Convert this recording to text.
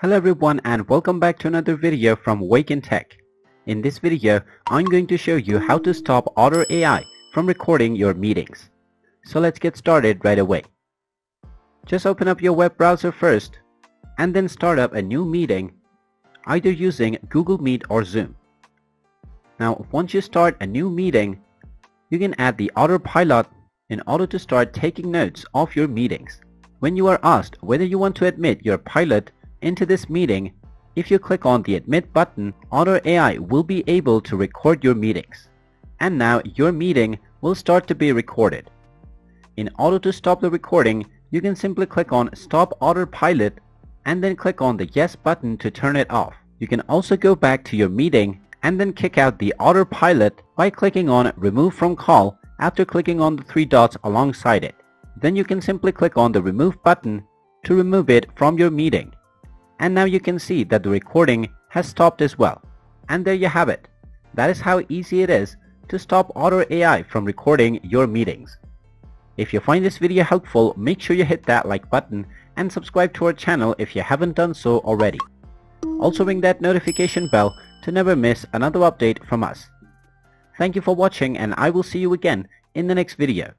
Hello everyone and welcome back to another video from Wake&Tech. In this video, I'm going to show you how to stop Otter AI from recording your meetings. So let's get started right away. Just open up your web browser first and then start up a new meeting either using Google Meet or Zoom. Now once you start a new meeting, you can add the OtterPilot in order to start taking notes of your meetings. When you are asked whether you want to admit your pilot into this meeting, if you click on the admit button, Otter AI will be able to record your meetings. And now your meeting will start to be recorded. In order to stop the recording, you can simply click on stop OtterPilot and then click on the yes button to turn it off. You can also go back to your meeting and then kick out the OtterPilot by clicking on remove from call after clicking on the three dots alongside it. Then you can simply click on the remove button to remove it from your meeting. And now you can see that the recording has stopped as well. And there you have it. That is how easy it is to stop Otter AI from recording your meetings. If you find this video helpful, make sure you hit that like button and subscribe to our channel if you haven't done so already. Also ring that notification bell to never miss another update from us. Thank you for watching and I will see you again in the next video.